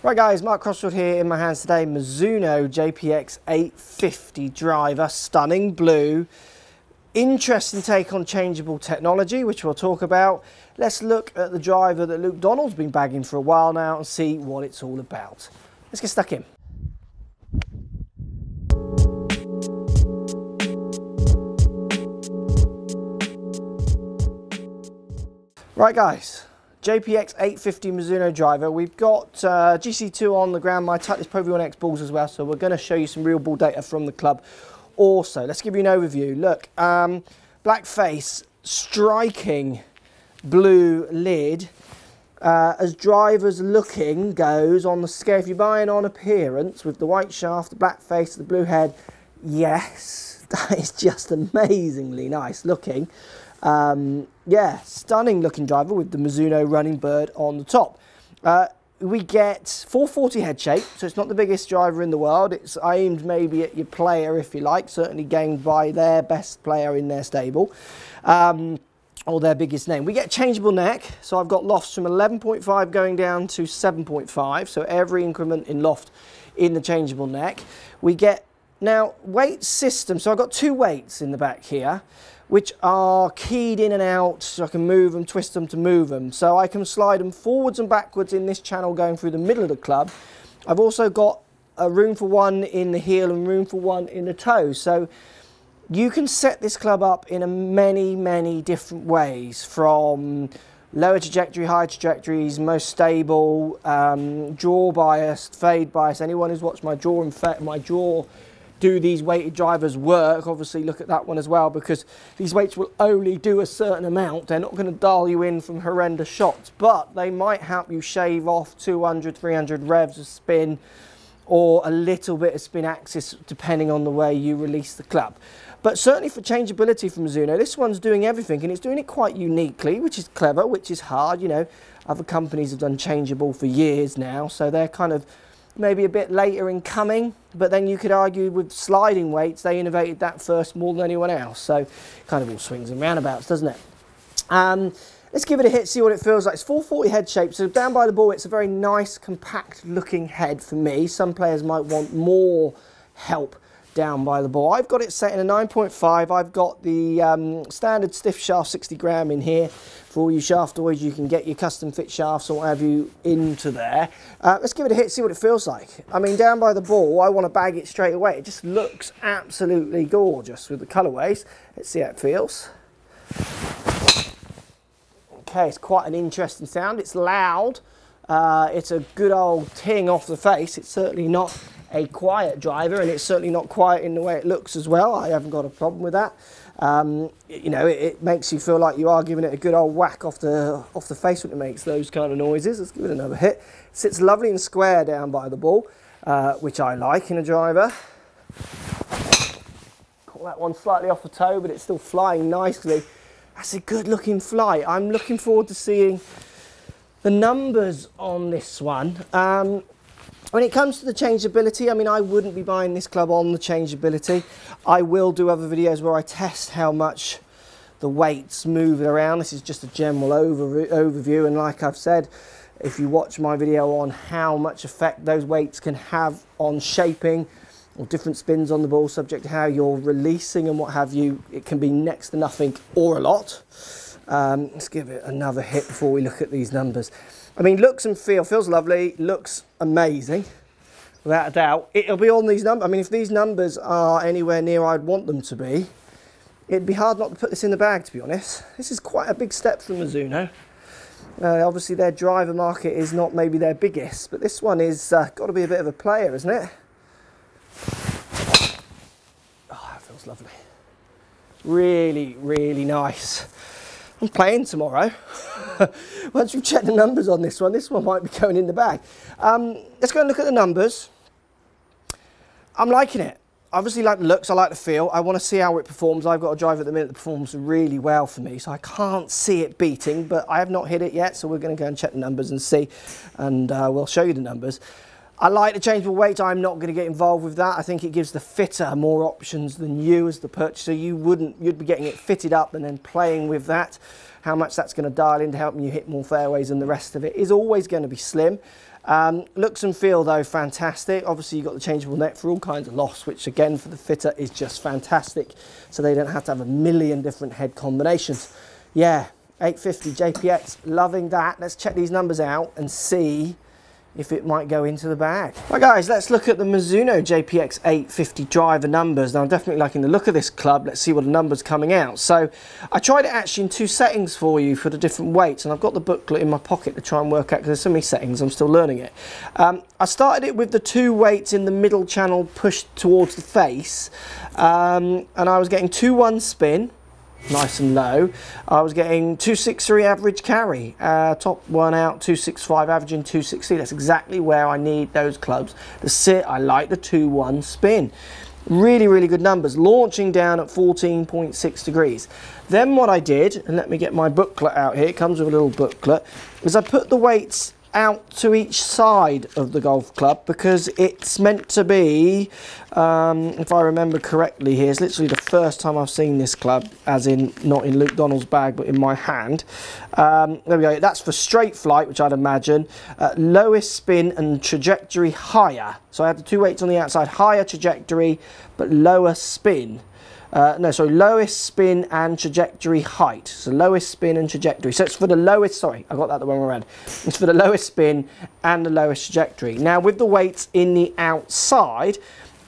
Right guys, Mark Crossfield here in my hands today, Mizuno JPX 850 driver, stunning blue. Interesting take on changeable technology, which we'll talk about. Let's look at the driver that Luke Donald's been bagging for a while now and see what it's all about. Let's get stuck in. Right guys, JPX 850 Mizuno driver. We've got uh, GC2 on the ground, my Titleist Pro V1X balls as well, so we're going to show you some real ball data from the club. Also, let's give you an overview. Look, um, black face, striking blue lid. Uh, as drivers looking goes on the scale, if you're buying on appearance with the white shaft, the black face, the blue head, yes, that is just amazingly nice looking. Um, yeah, stunning looking driver with the Mizuno running bird on the top. Uh, we get 440 head shape, so it's not the biggest driver in the world. It's aimed maybe at your player, if you like, certainly gamed by their best player in their stable. Um, or their biggest name. We get changeable neck, so I've got lofts from 11.5 going down to 7.5, so every increment in loft in the changeable neck. We get now weight system, so I've got two weights in the back here which are keyed in and out so I can move them, twist them to move them. So I can slide them forwards and backwards in this channel going through the middle of the club. I've also got a room for one in the heel and room for one in the toe. So you can set this club up in a many, many different ways from lower trajectory, high trajectories, most stable, um, draw biased, fade bias. Anyone who's watched my jaw and my jaw do these weighted drivers work? Obviously look at that one as well because these weights will only do a certain amount. They're not going to dial you in from horrendous shots, but they might help you shave off 200, 300 revs of spin or a little bit of spin axis depending on the way you release the club. But certainly for changeability from Mizuno, this one's doing everything and it's doing it quite uniquely, which is clever, which is hard. You know, other companies have done changeable for years now, so they're kind of maybe a bit later in coming, but then you could argue with sliding weights, they innovated that first more than anyone else. So kind of all swings and roundabouts, doesn't it? Um, let's give it a hit, see what it feels like. It's 440 head shape, so down by the ball, it's a very nice, compact looking head for me. Some players might want more help down by the ball. I've got it set in a 9.5. I've got the um, standard stiff shaft 60 gram in here. For all you shaft toys, you can get your custom fit shafts or what have you into there. Uh, let's give it a hit, see what it feels like. I mean, down by the ball, I want to bag it straight away. It just looks absolutely gorgeous with the colorways. Let's see how it feels. Okay, it's quite an interesting sound. It's loud. Uh, it's a good old ting off the face. It's certainly not a quiet driver and it's certainly not quiet in the way it looks as well. I haven't got a problem with that. Um, you know, it, it, makes you feel like you are giving it a good old whack off the off the face when it makes those kind of noises. Let's give it another hit. It sits lovely and square down by the ball, uh, which I like in a driver. Caught that one slightly off the toe, but it's still flying nicely. That's a good looking flight. I'm looking forward to seeing the numbers on this one. Um, when it comes to the changeability, I mean, I wouldn't be buying this club on the changeability. I will do other videos where I test how much the weights move around. This is just a general over, overview. And like I've said, if you watch my video on how much effect those weights can have on shaping or different spins on the ball, subject to how you're releasing and what have you, it can be next to nothing or a lot. Um, let's give it another hit before we look at these numbers. I mean, looks and feel, feels lovely, looks amazing, without a doubt. It'll be on these numbers. I mean, if these numbers are anywhere near I'd want them to be, it'd be hard not to put this in the bag, to be honest. This is quite a big step from Mizuno. Uh, obviously, their driver market is not maybe their biggest, but this one is uh, got to be a bit of a player, isn't it? Oh, that feels lovely. Really, really nice. I'm playing tomorrow. Once we've checked the numbers on this one, this one might be going in the bag. Um, let's go and look at the numbers. I'm liking it. Obviously like the looks, I like the feel. I want to see how it performs. I've got a driver at the minute that performs really well for me, so I can't see it beating, but I have not hit it yet, so we're going to go and check the numbers and see, and uh, we'll show you the numbers. I like the changeable weight. I'm not going to get involved with that. I think it gives the fitter more options than you as the purchaser. You wouldn't, you'd be getting it fitted up and then playing with that. How much that's going to dial into helping you hit more fairways and the rest of it is always going to be slim. Um, looks and feel though fantastic. Obviously you've got the changeable neck for all kinds of loss, which again for the fitter is just fantastic. So they don't have to have a million different head combinations. Yeah, 850 JPX, loving that. Let's check these numbers out and see if it might go into the bag. Right guys, let's look at the Mizuno JPX 850 driver numbers. Now I'm definitely liking the look of this club. Let's see what the numbers coming out. So I tried it actually in two settings for you for the different weights and I've got the booklet in my pocket to try and work out because there's so many settings, I'm still learning it. Um, I started it with the two weights in the middle channel pushed towards the face um, and I was getting 2-1 spin nice and low. I was getting 263 average carry, uh, top one out 265, averaging 260. That's exactly where I need those clubs to sit. I like the 2-1 spin. Really, really good numbers, launching down at 14.6 degrees. Then what I did, and let me get my booklet out here, it comes with a little booklet, is I put the weights out to each side of the golf club because it's meant to be, um, if I remember correctly here, it's literally the first time I've seen this club, as in not in Luke Donald's bag but in my hand. Um, there we go, that's for straight flight, which I'd imagine. Uh, lowest spin and trajectory higher. So I had the two weights on the outside, higher trajectory but lower spin. Uh, no, sorry, lowest spin and trajectory height. So lowest spin and trajectory. So it's for the lowest, sorry, I got that the wrong way around. It's for the lowest spin and the lowest trajectory. Now with the weights in the outside,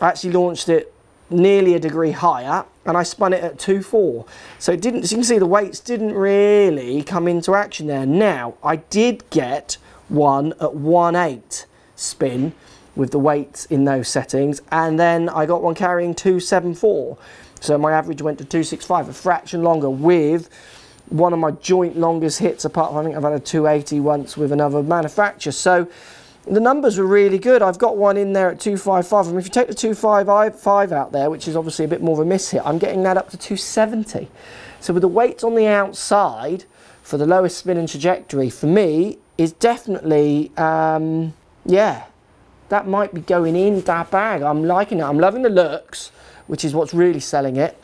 I actually launched it nearly a degree higher and I spun it at 2.4. So it didn't, as you can see the weights didn't really come into action there. Now, I did get one at 1.8 spin with the weights in those settings and then I got one carrying 274. So my average went to 265, a fraction longer with one of my joint longest hits apart from I think I've had a 280 once with another manufacturer. So the numbers were really good. I've got one in there at 255. I mean, if you take the 255 out there, which is obviously a bit more of a miss hit, I'm getting that up to 270. So with the weights on the outside for the lowest spin and trajectory, for me, is definitely, um, yeah, that might be going in that bag. I'm liking it. I'm loving the looks which is what's really selling it.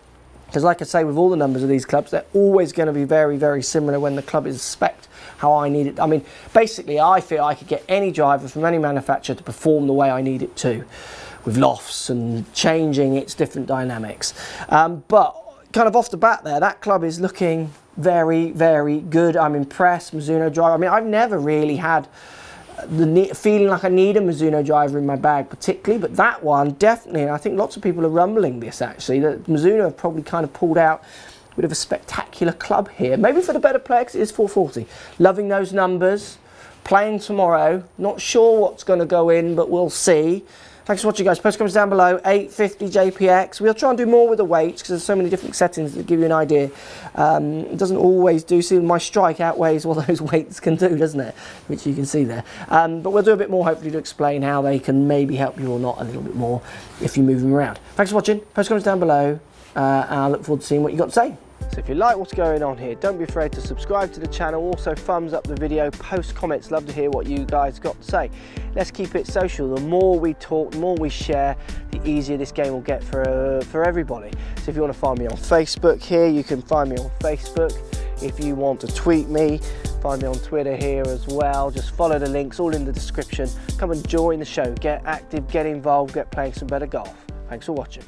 Because like I say, with all the numbers of these clubs, they're always going to be very, very similar when the club is spec'd how I need it. I mean, basically, I feel I could get any driver from any manufacturer to perform the way I need it to, with lofts and changing its different dynamics. Um, but kind of off the bat there, that club is looking very, very good. I'm impressed. Mizuno driver. I mean, I've never really had the feeling like I need a Mizuno driver in my bag particularly, but that one definitely, and I think lots of people are rumbling this actually, that Mizuno have probably kind of pulled out a bit of a spectacular club here. Maybe for the better player because it is 440. Loving those numbers, playing tomorrow, not sure what's going to go in, but we'll see. Thanks for watching guys. Post comments down below. 850 JPX. We'll try and do more with the weights because there's so many different settings that give you an idea. Um, it doesn't always do. See, my strike outweighs what those weights can do, doesn't it? Which you can see there. Um, but we'll do a bit more hopefully to explain how they can maybe help you or not a little bit more if you move them around. Thanks for watching. Post comments down below. Uh, and I look forward to seeing what you got to say. So if you like what's going on here, don't be afraid to subscribe to the channel. Also thumbs up the video, post comments. Love to hear what you guys got to say. Let's keep it social. The more we talk, the more we share, the easier this game will get for, uh, for everybody. So if you want to find me on Facebook here, you can find me on Facebook. If you want to tweet me, find me on Twitter here as well. Just follow the links, all in the description. Come and join the show. Get active, get involved, get playing some better golf. Thanks for watching.